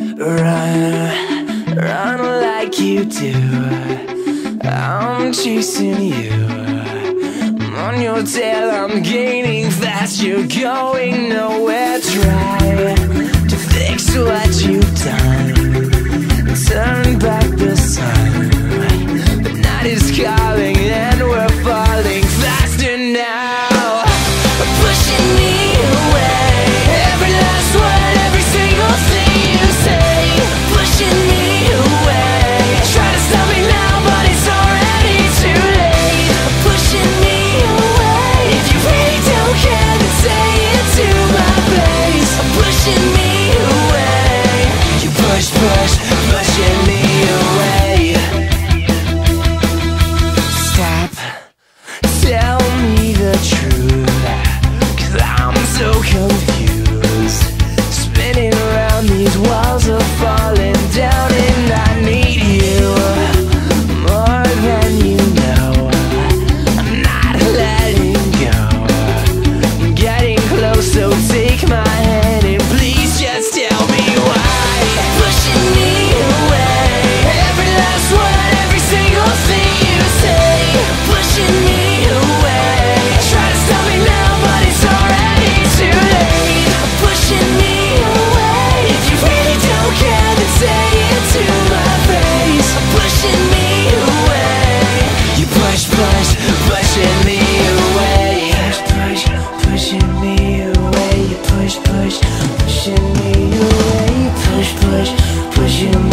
Run, run like you do. I'm chasing you. I'm on your tail, I'm gaining fast. You're going nowhere. Try to fix what you push, pushing me away. Stop, tell me the truth I'm so confused. Spinning around these walls are falling down And I need you more than you know. I'm not letting go. I'm getting close, so take my hand And please just tell me why. pushing me away. Push, push, pushing me